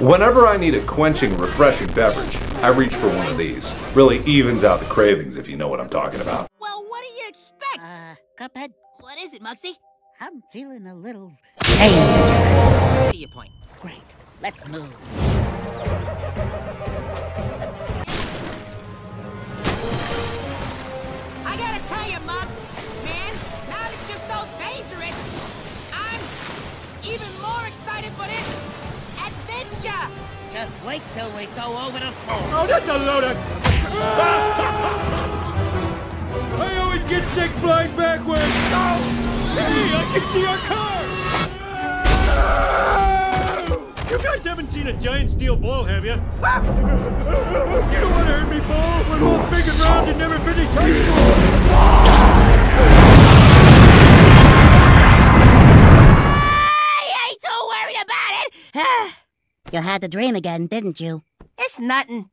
Whenever I need a quenching, refreshing beverage, I reach for one of these. Really evens out the cravings, if you know what I'm talking about. Well, what do you expect? Uh, Cuphead, What is it, Mugsy? I'm feeling a little dangerous. To your point. Great, let's move. I gotta tell you, Mug, man, now that you're so dangerous, I'm even more excited for this adventure. Just wait till we go over the phone. Oh, that's a load of... I always get sick flying backwards! Oh! Hey, I can see our car! You guys haven't seen a giant steel ball, have you? you don't want to hurt me, ball! We're both big and round and never finished high school! I You had the dream again, didn't you? it's nothing.